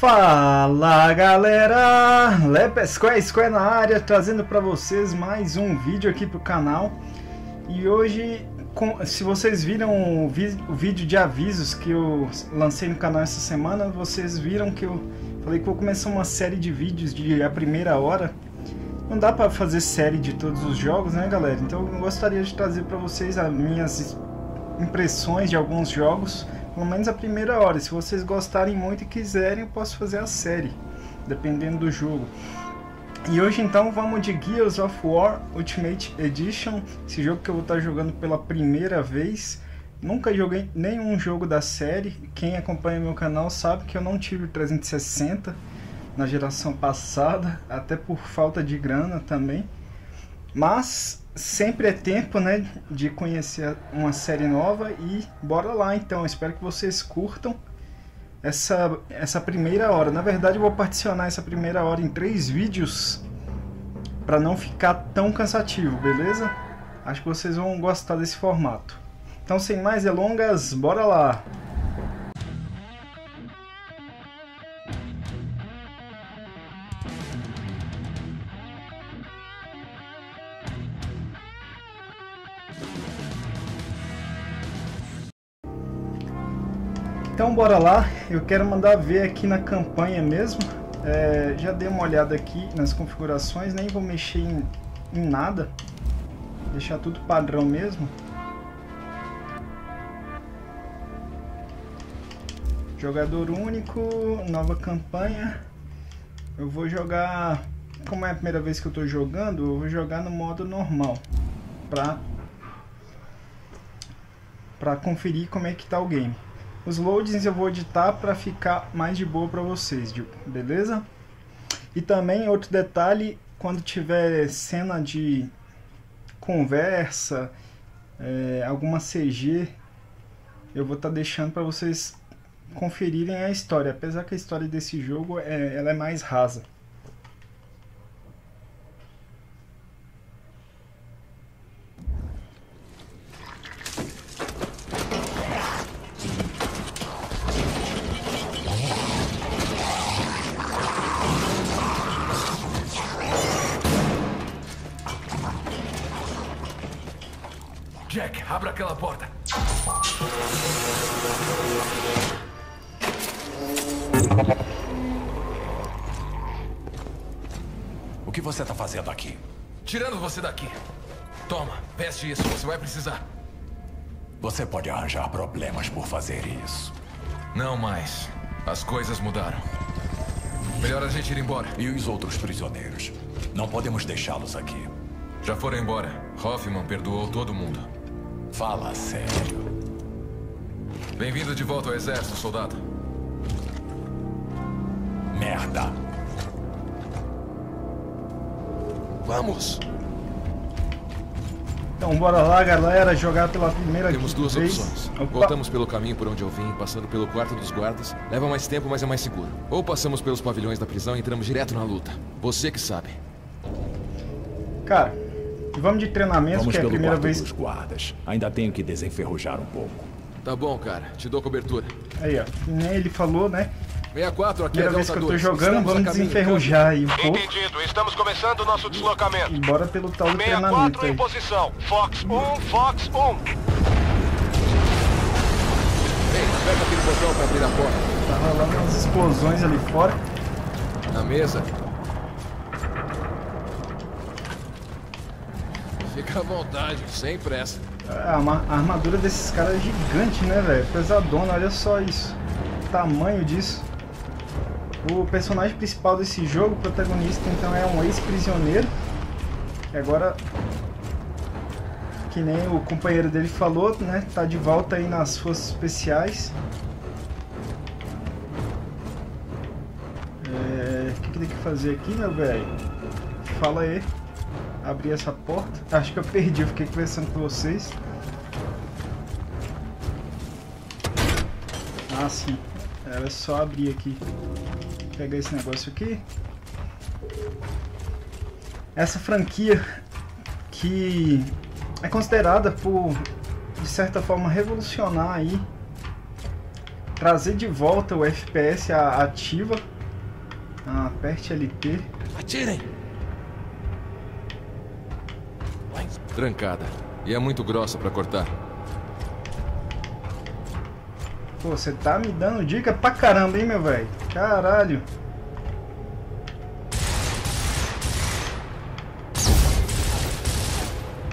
Fala galera, Lepe Square na área, trazendo para vocês mais um vídeo aqui pro canal. E hoje, se vocês viram o, vídeo de avisos que eu lancei no canal essa semana, vocês viram que eu falei que vou começar uma série de vídeos de a primeira hora. Não dá para fazer série de todos os jogos, né galera? Então eu gostaria de trazer para vocês as minhas impressões de alguns jogos pelo menos a primeira hora. Se vocês gostarem muito e quiserem, eu posso fazer a série, dependendo do jogo. E hoje então vamos de Gears of War Ultimate Edition, esse jogo que eu vou estar jogando pela primeira vez. Nunca joguei nenhum jogo da série. Quem acompanha meu canal sabe que eu não tive 360 na geração passada, até por falta de grana também. Mas sempre é tempo, né, de conhecer uma série nova e bora lá então. Espero que vocês curtam essa, essa primeira hora. Na verdade, eu vou particionar essa primeira hora em três vídeos para não ficar tão cansativo, beleza? Acho que vocês vão gostar desse formato. Então, sem mais delongas, bora lá! Então bora lá, eu quero mandar ver aqui na campanha mesmo. É, já dei uma olhada aqui nas configurações, nem vou mexer em, em nada. Deixar tudo padrão mesmo. Jogador único, nova campanha. Eu vou jogar, como é a primeira vez que eu estou jogando, eu vou jogar no modo normal. Pra conferir como é que tá o game. Os loadings eu vou editar para ficar mais de boa para vocês, beleza? E também outro detalhe, quando tiver cena de conversa, é, alguma CG, eu vou estar tá deixando para vocês conferirem a história. Apesar que a história desse jogo é, ela é mais rasa. Veste isso, você vai precisar. Você pode arranjar problemas por fazer isso. Não mais. As coisas mudaram. Melhor a gente ir embora. E os outros prisioneiros? Não podemos deixá-los aqui. Já foram embora. Hoffman perdoou todo mundo. Fala sério. Bem-vindo de volta ao exército, soldado. Merda. Vamos. Então bora lá, galera, jogar pela primeira Temos duas vez. opções. Opa. Voltamos pelo caminho por onde eu vim, passando pelo quarto dos guardas. Leva mais tempo, mas é mais seguro. Ou passamos pelos pavilhões da prisão e entramos direto na luta. Você que sabe. Cara, Vamos de treinamento, Vamos que é a primeira vez. Dos guardas. Ainda tenho que desenferrujar um pouco. Tá bom, cara. Te dou cobertura. Aí, ó. Nem ele falou, né? 64, aqui Primeira é vez que eu tô jogando, Estamos vamos desenferrujar aí um pouco. Entendido. Estamos começando o nosso deslocamento. E bora pelo tal do 64 treinamento em posição. Fox 1, Fox 1. Ei, aperta aquele botão pra abrir a porta. Tá rolando umas explosões ali fora. Na mesa. Fica à vontade, sem pressa. A, a armadura desses caras é gigante, né, velho? Pesadona, olha só isso. O tamanho disso. O personagem principal desse jogo, o protagonista, então é um ex-prisioneiro. E agora, que nem o companheiro dele falou, né? Tá de volta aí nas forças especiais. É, o que, que tem que fazer aqui, meu velho? Fala aí abrir essa porta. Acho que eu perdi, eu fiquei conversando com vocês. Ah, sim. Era só abrir aqui. Pegar esse negócio aqui. Essa franquia que é considerada por, de certa forma, revolucionar aí trazer de volta o FPS ativa. Ah, aperte LT. Atirem! Trancada. E é muito grossa para cortar. Pô, você tá me dando dica pra caramba, hein, meu velho? Caralho.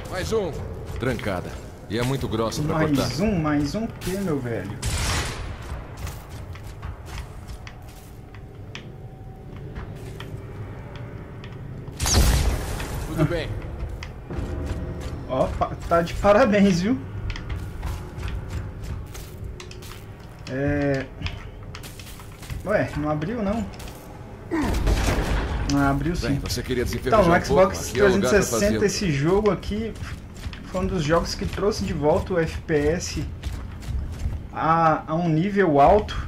Mais um. Trancada. E é muito grossa pra mais cortar. Mais um? Mais um que, meu velho? Tudo bem. Ó, tá de parabéns, viu? É... Ué, não abriu não? Não abriu sim. Bem, você queria então, no Xbox 360 é esse jogo aqui foi um dos jogos que trouxe de volta o FPS a, a um nível alto.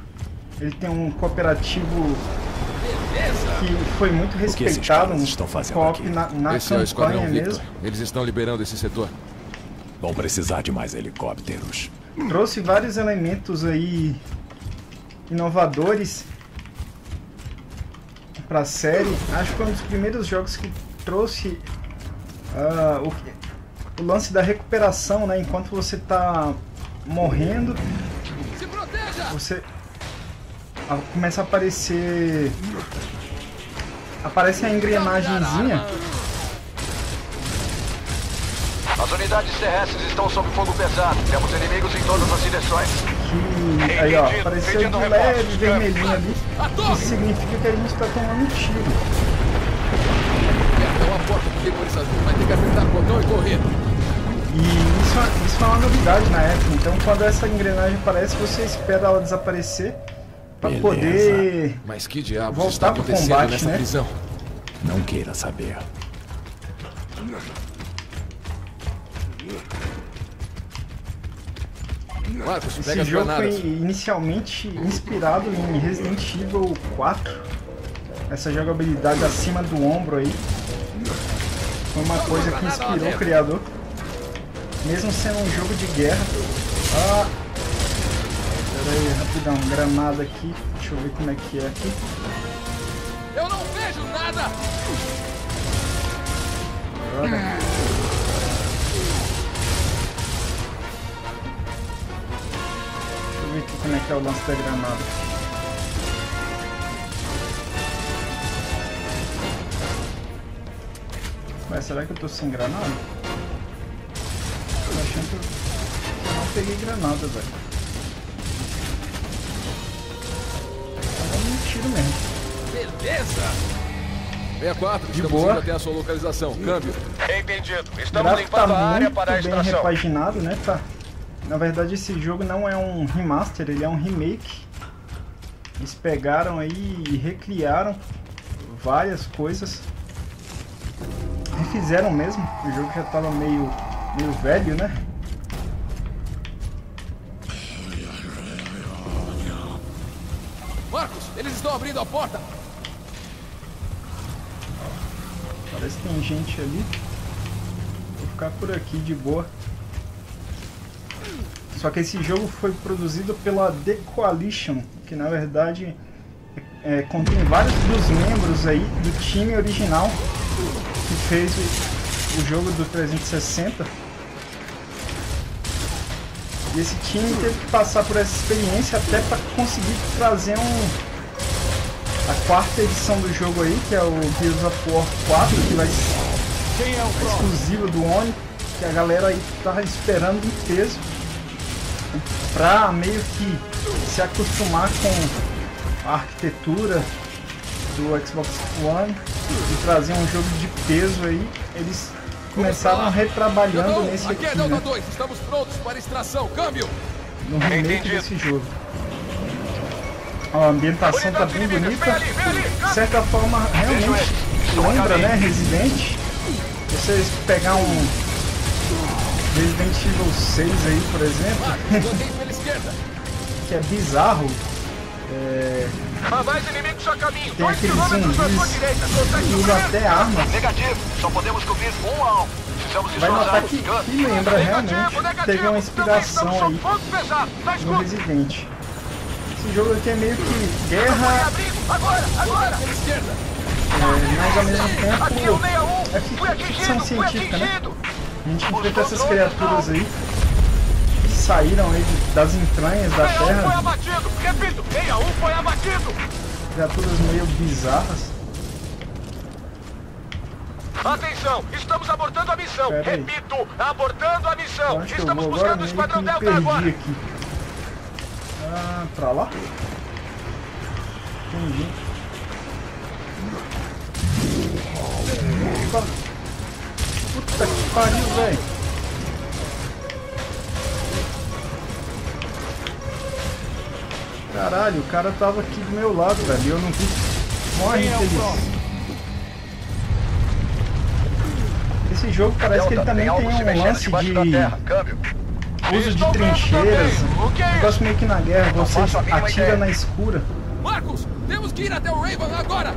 Ele tem um cooperativo que foi muito respeitado, um estão fazendo co-op na, na esse campanha é o mesmo. Eles estão liberando esse setor. Vão precisar de mais helicópteros. Trouxe vários elementos aí inovadores para a série. Acho que foi um dos primeiros jogos que trouxe uh, o, o, lance da recuperação, né? Enquanto você está morrendo, você começa a aparecer aparece a engrenagemzinha as unidades terrestres estão sob fogo pesado. Temos inimigos em todas as direções. Que... Aí, ó, apareceu de leve vermelhinho ali. Isso significa que a gente tá tomando tiro. Porta que vai ter que apertar o botão e correr. E isso, é, isso é uma novidade na época. Então, quando essa engrenagem aparece, você espera ela desaparecer para poder Mas que diabos voltar está acontecendo combate, nessa né? prisão? Não queira saber. Marcos, Esse jogo foi inicialmente inspirado em Resident Evil 4. Essa jogabilidade acima do ombro aí. Foi uma coisa que inspirou o criador. Mesmo sendo um jogo de guerra. Ah, Pera aí, rapidão, granada aqui. Deixa eu ver como é que é aqui. Eu não vejo nada! Droga. Como é que é o lance da granada. Mas será que eu tô sem granada? Tô achando que eu não peguei granada, velho. Tá dando um tiro mesmo. Beleza! 64, de estamos boa. até a sua localização. Câmbio. Entendido. Estamos limpando tá a área para a extração. bem repaginado, né? Tá na verdade esse jogo não é um remaster, ele é um remake. Eles pegaram aí e recriaram várias coisas. Refizeram mesmo, o jogo já estava meio, meio velho, né? Marcos, eles estão abrindo a porta! Parece que tem gente ali. Vou ficar por aqui de boa. Só que esse jogo foi produzido pela The Coalition, que na verdade é, contém vários dos membros aí do time original que fez o, o jogo do 360. E esse time teve que passar por essa experiência até para conseguir trazer um a quarta edição do jogo aí, que é o Gears of War 4, que vai ser é exclusivo do Oni, que a galera aí tá esperando em peso para meio que se acostumar com a arquitetura do Xbox One e trazer um jogo de peso aí, eles começaram retrabalhando nesse aqui, aqui é né? 2, estamos prontos para extração, câmbio! No remake desse jogo. a ambientação tá bem bonita, de certa forma realmente lembra, né, Resident. Vocês pegar um Resident Evil 6 aí, por exemplo. que é bizarro. É... mais inimigos a caminho. Tem aqueles zumbis que usam até armas. Negativo, só podemos cobrir um alvo. Vai notar que, que lembra realmente. Teve uma inspiração aí no Resident. Esse jogo aqui é meio que guerra, agora, agora! é, mas ao mesmo é tempo 61! é ficção científica, né? A gente enfrenta essas criaturas aí que saíram aí das entranhas da 61 foi Terra, abatido! Repito, 61 foi abatido! criaturas meio bizarras. Atenção, estamos abortando a missão. Pera aí. Repito, abortando a missão. Estamos buscando o Esquadrão Delta agora. aqui. Ah, pra lá? Entendi. Puta que pariu, velho. Caralho, o cara tava aqui do meu lado, velho. e Eu não vi. Morre, infeliz. Esse jogo parece que ele também tem um lance de uso de trincheiras. que é? Negócio meio que na guerra, você a atira na escura. Marcos, temos que ir até o Raven agora!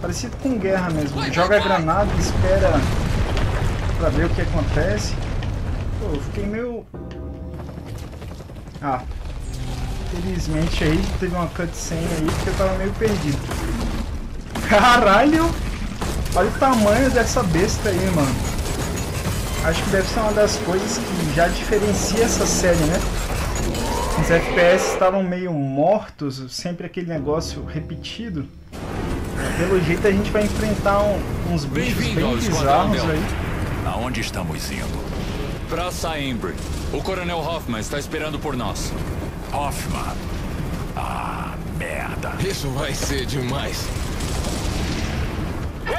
Parecido com guerra mesmo. Joga vai. granada e espera pra ver o que acontece. Pô, eu fiquei meio. Ah. Felizmente aí teve uma cutscene aí porque eu tava meio perdido. Caralho! Olha o tamanho dessa besta aí, mano. Acho que deve ser uma das coisas que já diferencia essa série, né? Os FPS estavam meio mortos, sempre aquele negócio repetido. Pelo jeito a gente vai enfrentar um- uns bichos bem Esquadrão bizarros aí. Aonde estamos indo? Pra Saembre. O Coronel Hoffman está esperando por nós. Hoffman. Ah, merda. Isso vai ser demais.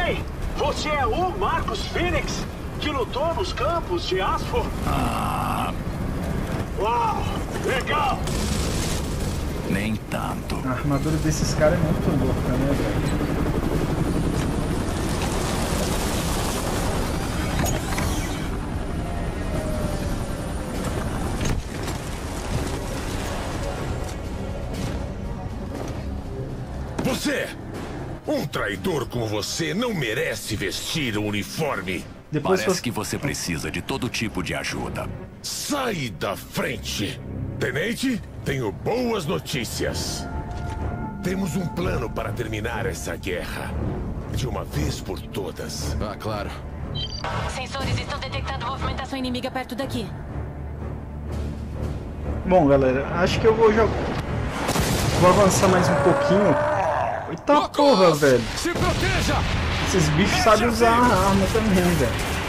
Ei, você é o Marcos Phoenix, que lutou nos campos de Asford? Ah, Uau, legal! nem tanto. A armadura desses caras é muito louca, né, velho? Você! Um traidor como você não merece vestir o uniforme. Depois Parece que você precisa de todo tipo de ajuda. Sai da frente! Tenente, tenho boas notícias. Temos um plano para terminar essa guerra. De uma vez por todas. Ah, claro. Sensores estão detectando movimentação inimiga perto daqui. Bom, galera, acho que eu vou jogar... Vou avançar mais um pouquinho. Eita porra, velho. Se proteja! Esses bichos sabem usar a arma também, velho.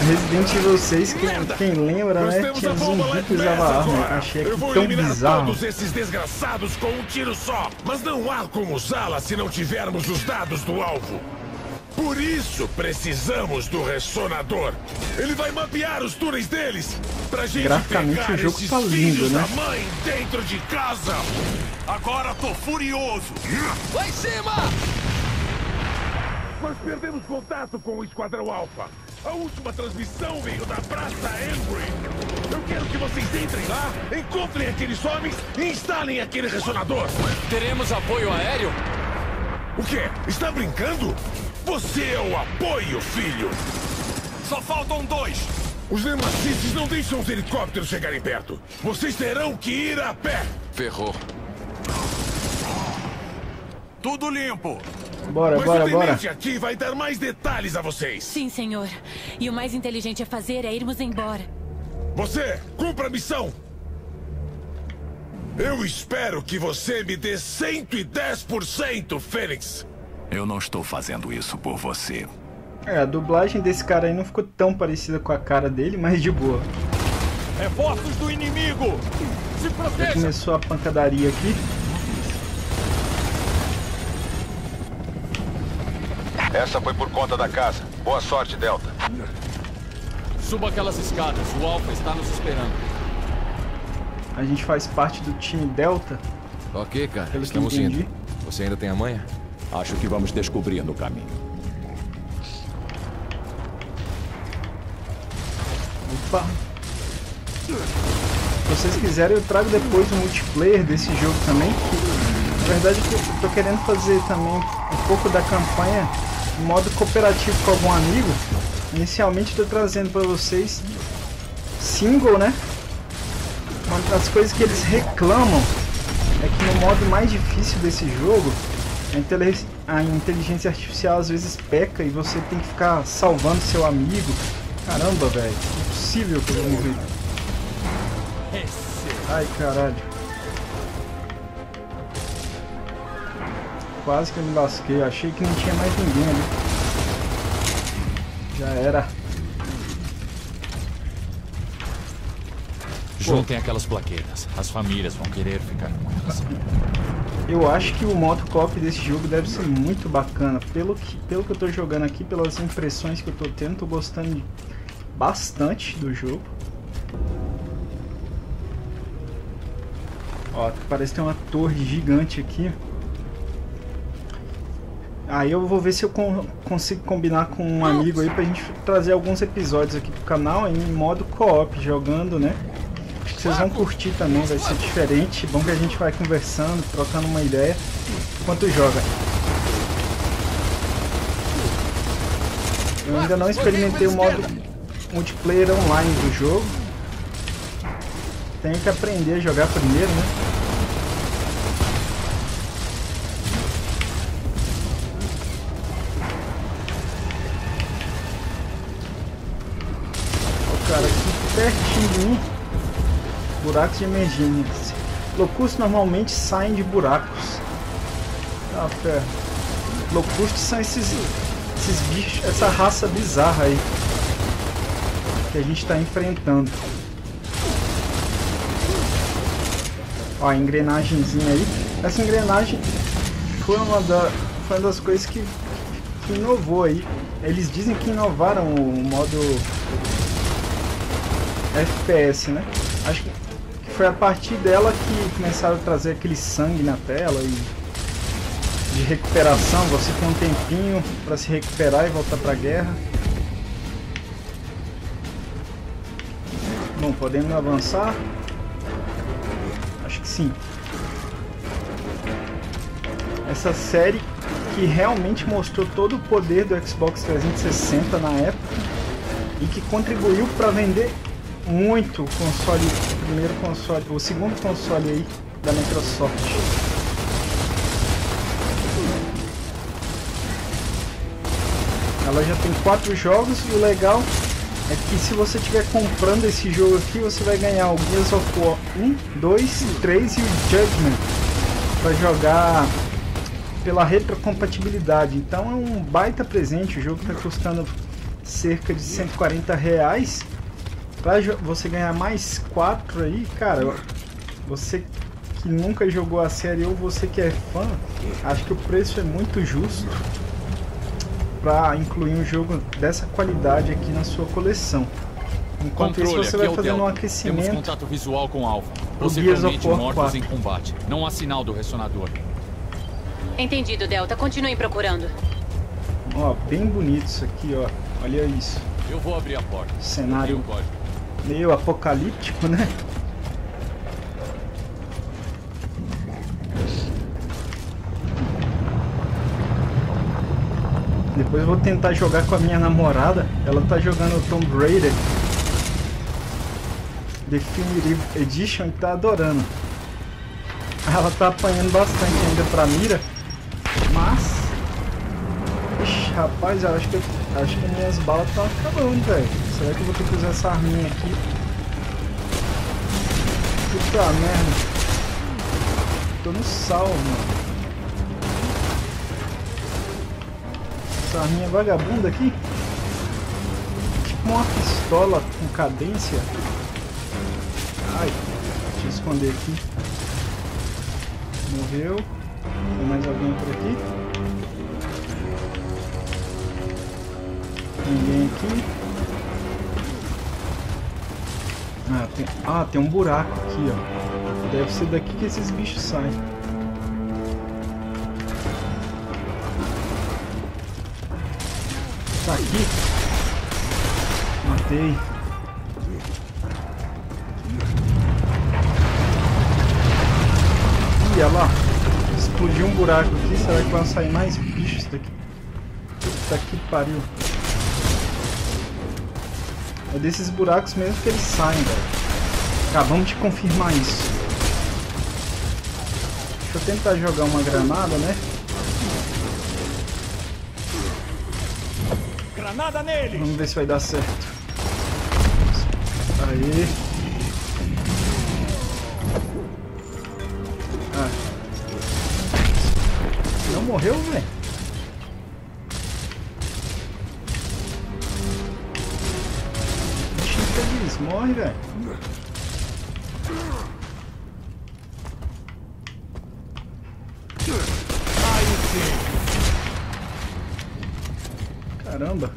Resident Evil 6, quem, quem lembra, Nós né? Tinha zumbi que usava arma. Achei Eu aqui vou tão eliminar bizarro. todos esses desgraçados com um tiro só. Mas não há como usá-la se não tivermos os dados do alvo. Por isso precisamos do ressonador. Ele vai mapear os túneis deles pra gente Graficamente, pegar o jogo esses tá lindo, filhos né? da mãe dentro de casa. Agora tô furioso. Lá em cima! Nós perdemos contato com o Esquadrão Alpha. A última transmissão veio da Praça Embry. Eu quero que vocês entrem lá, encontrem aqueles homens e instalem aquele ressonador. Teremos apoio aéreo? O quê? Está brincando? Você é o apoio, filho! Só faltam dois. Os nemacices não deixam os helicópteros chegarem perto. Vocês terão que ir a pé. Ferrou. Tudo limpo. Bora, Mas bora, o bora. tenente aqui vai dar mais detalhes a vocês. Sim, senhor. E o mais inteligente a fazer é irmos embora. Você, cumpra a missão! Eu espero que você me dê 110%, Fênix! Eu não estou fazendo isso por você. É, a dublagem desse cara aí não ficou tão parecida com a cara dele, mas de boa. Reforços do inimigo! Se proteja! começou a pancadaria aqui. Essa foi por conta da casa. Boa sorte, Delta. Suba aquelas escadas. O Alpha está nos esperando. A gente faz parte do time Delta, Ok, cara. pelo que Estamos entendi. indo. Você ainda tem a manha? Acho que vamos descobrir no caminho. Opa! Se vocês quiserem, eu trago depois o multiplayer desse jogo também. Na verdade, eu tô querendo fazer também um pouco da campanha em modo cooperativo com algum amigo. Inicialmente, estou trazendo para vocês single, né? Uma das coisas que eles reclamam é que no modo mais difícil desse jogo, a, inteligência artificial às vezes peca e você tem que ficar salvando seu amigo. Caramba, velho. Impossível que eu vou morrer. Ai, caralho. Quase que eu me lasquei. Achei que não tinha mais ninguém ali. Já era. Juntem aquelas plaquetas. As famílias vão querer ficar com elas. Eu acho que o modo cop desse jogo deve ser muito bacana. Pelo que, pelo que eu tô jogando aqui, pelas impressões que eu tô tendo, tô gostando bastante do jogo. Ó, parece ter uma torre gigante aqui. Aí eu vou ver se eu con consigo combinar com um amigo aí pra gente trazer alguns episódios aqui pro canal em modo co-op, jogando, né? Que vocês vão curtir também, vai ser diferente. Bom que a gente vai conversando, trocando uma ideia enquanto joga. Eu ainda não experimentei o modo multiplayer online do jogo. Tenho que aprender a jogar primeiro, né? Buracos de emergência. Locustos normalmente saem de buracos. Ah, fé. Locustos são esses, esses bichos, essa raça bizarra aí. Que a gente está enfrentando. Ó, a engrenagemzinha aí. Essa engrenagem foi uma, da, foi uma das coisas que, que inovou aí. Eles dizem que inovaram o modo FPS, né? Acho que foi a partir dela que começaram a trazer aquele sangue na tela e de recuperação. Você tem um tempinho para se recuperar e voltar para a guerra. Bom, podemos avançar? Acho que sim. Essa série que realmente mostrou todo o poder do Xbox 360 na época e que contribuiu para vender muito o console, o primeiro console, o segundo console aí da Microsoft. Ela já tem quatro jogos e o legal é que se você estiver comprando esse jogo aqui, você vai ganhar o Gears of War 1, 2, 3 e o Judgment para jogar pela retrocompatibilidade. Então é um baita presente, o jogo está custando cerca de 140 reais. Para você ganhar mais 4 aí, cara, você que nunca jogou a série ou você que é fã, acho que o preço é muito justo para incluir um jogo dessa qualidade aqui na sua coleção. Enquanto Controle, isso, você vai é fazendo um aquecimento. Temos contato visual com o Alpha. O Gears of Possivelmente mortos 4. em combate. Não há sinal do ressonador. Entendido, Delta. Continuem procurando. Ó, bem bonito isso aqui, ó. Olha isso. Eu vou abrir a porta. Cenário. Meio apocalíptico, né? Depois vou tentar jogar com a minha namorada. Ela tá jogando Tomb Raider Definitive Edition e tá adorando. Ela tá apanhando bastante ainda pra mira. Mas. Ixi, rapaz, eu acho que, eu- acho que minhas balas estão acabando, velho. Será que eu vou ter que usar essa arminha aqui? Puta merda. Tô no sal, mano. Essa arminha vagabunda aqui. Tipo uma pistola com cadência. Ai, deixa eu esconder aqui. Morreu. Tem mais alguém por aqui? Ninguém aqui. Ah tem, ah, tem um buraco aqui, ó. Deve ser daqui que esses bichos saem. Tá aqui. Matei. Ih, olha lá. Explodiu um buraco aqui. Será que vão sair mais bichos daqui? Puta que pariu. É desses buracos mesmo que eles saem, velho. Acabamos de confirmar isso. Deixa eu tentar jogar uma granada, né? Granada nele! Vamos ver se vai dar certo. Aí. Ah. Não morreu, velho? Velho. Caramba.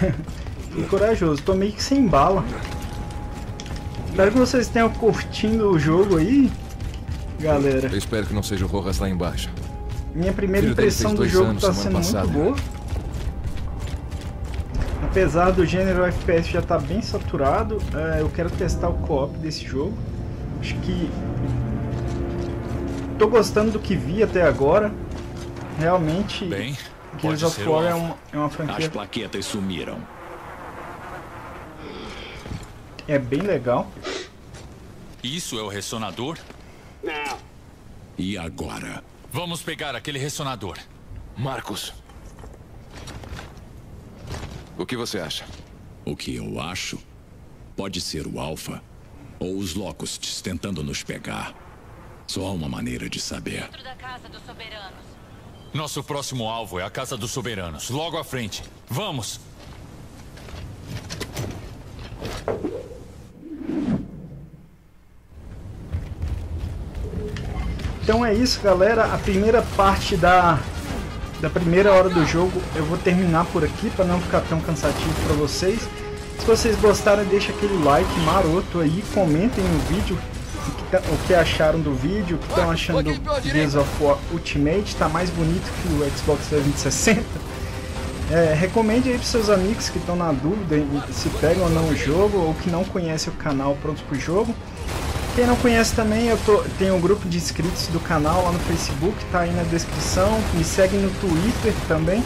que corajoso. Tô meio que sem bala. Espero que vocês tenham curtindo o jogo aí, galera. Eu espero que não seja o Rojas lá embaixo. Minha primeira impressão do jogo tá semana sendo muito boa. Apesar do gênero FPS já tá bem saturado, é, eu quero testar o co-op desse jogo. Acho que tô gostando do que vi até agora. Realmente, Bem, Gears pode of War é uma, é uma As franquia plaquetas sumiram. é bem legal. Isso é o ressonador? Não. E agora? Vamos pegar aquele ressonador. Marcos. O que você acha? O que eu acho? Pode ser o Alpha ou os Locusts tentando nos pegar. Só há uma maneira de saber. Dentro da casa dos soberanos. Nosso próximo alvo é a Casa dos Soberanos, logo à frente. Vamos! Então é isso, galera. A primeira parte da, da primeira hora do jogo eu vou terminar por aqui para não ficar tão cansativo para vocês. Se vocês gostaram, deixa aquele like maroto aí, comentem no vídeo o que, tá- o acharam do vídeo, o que estão achando do Gears of War Ultimate, tá mais bonito que o Xbox 360. É, recomende aí para seus amigos que estão na dúvida se pegam ou não o jogo ou que não conhecem o canal Pronto pro Jogo. Quem não conhece também, eu tô, tenho um grupo de inscritos do canal lá no Facebook, tá aí na descrição. Me segue no Twitter também.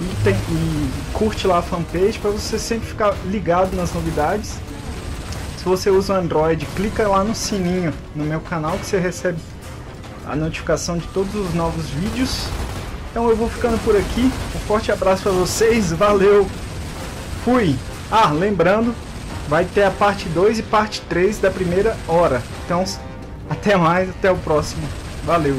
E, tem- e curte lá a fanpage para você sempre ficar ligado nas novidades. Se você usa o Android, clica lá no sininho no meu canal que você recebe a notificação de todos os novos vídeos. Então eu vou ficando por aqui. Um forte abraço para vocês. Valeu. Fui. Ah, lembrando, vai ter a parte 2 e parte 3 da primeira hora. Então, até mais, até o próximo. Valeu.